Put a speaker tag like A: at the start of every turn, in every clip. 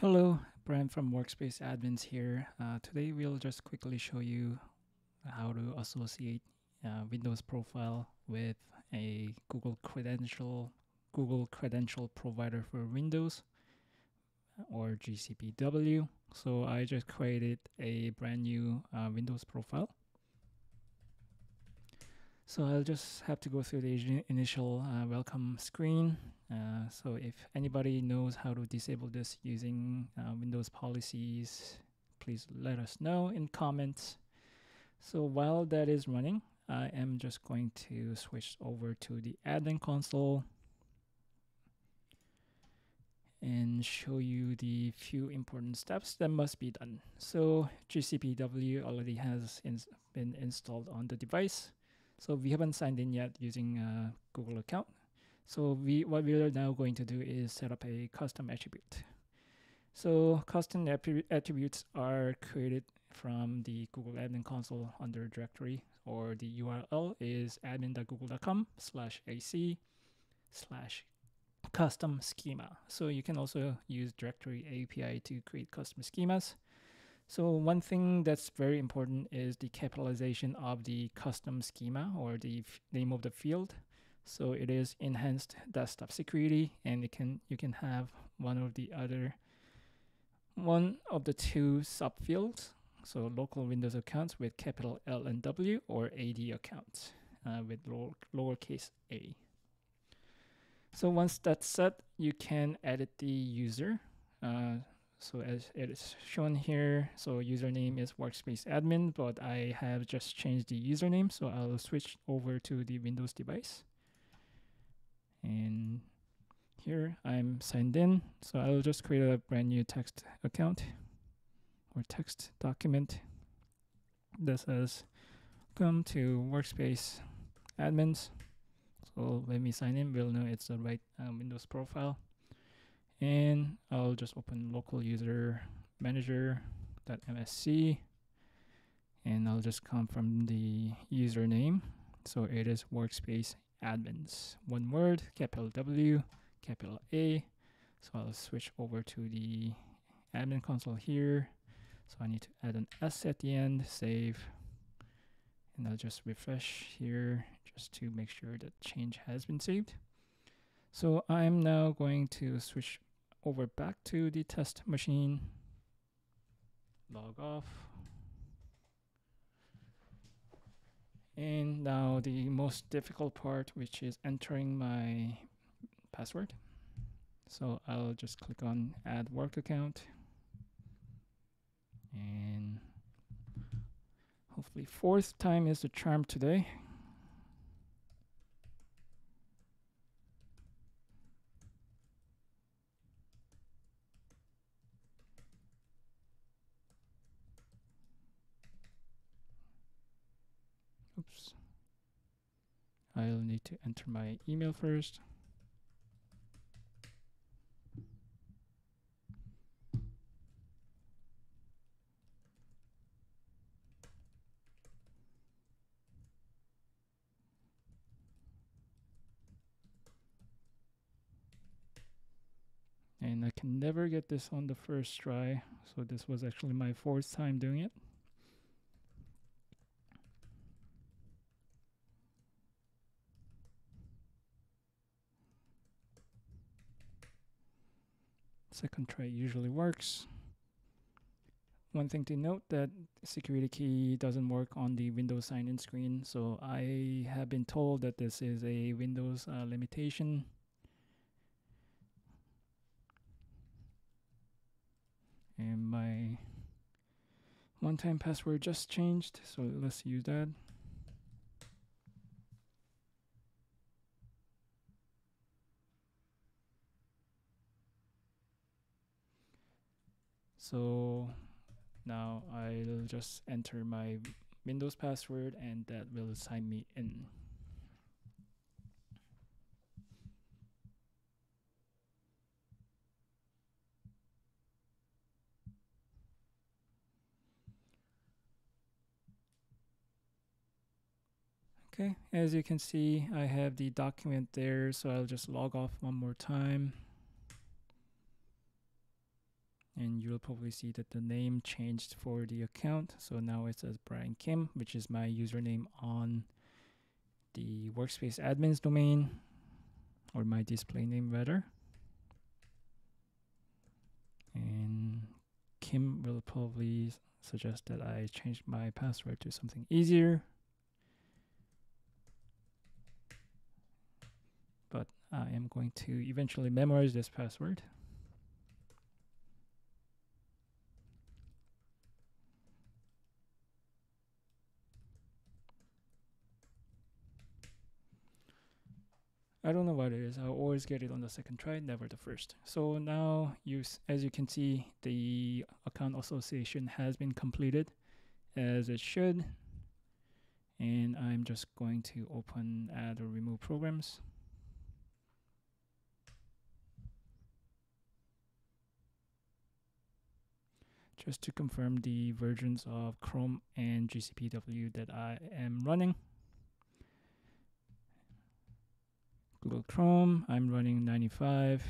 A: Hello, Brian from Workspace Admins here. Uh, today we'll just quickly show you how to associate uh, Windows profile with a Google credential Google credential provider for Windows or GCPW. So I just created a brand new uh, Windows profile. So I'll just have to go through the initial uh, welcome screen uh, so if anybody knows how to disable this using uh, Windows policies, please let us know in comments. So while that is running, I am just going to switch over to the admin console and show you the few important steps that must be done. So GCPW already has ins been installed on the device. So we haven't signed in yet using a Google account. So we what we are now going to do is set up a custom attribute. So custom attributes are created from the Google Admin Console under directory, or the URL is admin.google.com slash ac slash custom schema. So you can also use directory API to create custom schemas. So one thing that's very important is the capitalization of the custom schema or the name of the field. So it is enhanced desktop security and it can you can have one of the other one of the two subfields. So local Windows accounts with capital L and W or AD accounts uh, with lower, lowercase a. So once that's set, you can edit the user. Uh, so as it is shown here, so username is workspace admin, but I have just changed the username. So I'll switch over to the Windows device. And here I'm signed in so I'll just create a brand new text account or text document. That says come to workspace admins. So when we sign in. We'll know it's the right uh, Windows profile and I'll just open local user manager.msc and I'll just come from the username so it is workspace admins. One word, capital W, capital A. So I'll switch over to the admin console here. So I need to add an S at the end, save, and I'll just refresh here just to make sure that change has been saved. So I'm now going to switch over back to the test machine, log off, And now the most difficult part, which is entering my password. So I'll just click on add work account and hopefully fourth time is the charm today. I'll need to enter my email first. And I can never get this on the first try. So this was actually my fourth time doing it. Second try usually works. One thing to note that security key doesn't work on the Windows sign-in screen. So I have been told that this is a Windows uh, limitation. And my one-time password just changed, so let's use that. So now I'll just enter my Windows password and that will sign me in. Okay, as you can see, I have the document there, so I'll just log off one more time. And you'll probably see that the name changed for the account. So now it says Brian Kim, which is my username on the workspace admins domain or my display name rather. And Kim will probably suggest that I change my password to something easier. But I am going to eventually memorize this password. I don't know what it is. I always get it on the second try, never the first. So now, you, as you can see, the account association has been completed as it should. And I'm just going to open add or remove programs. Just to confirm the versions of Chrome and GCPW that I am running. Google Chrome, I'm running 95.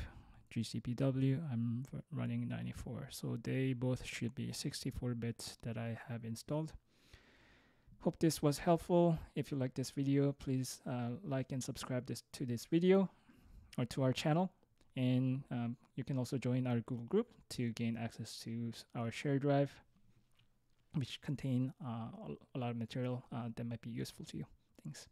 A: GCPW, I'm running 94. So they both should be 64 bits that I have installed. Hope this was helpful. If you like this video, please uh, like and subscribe this to this video or to our channel. And um, you can also join our Google group to gain access to our share drive, which contain uh, a lot of material uh, that might be useful to you. Thanks.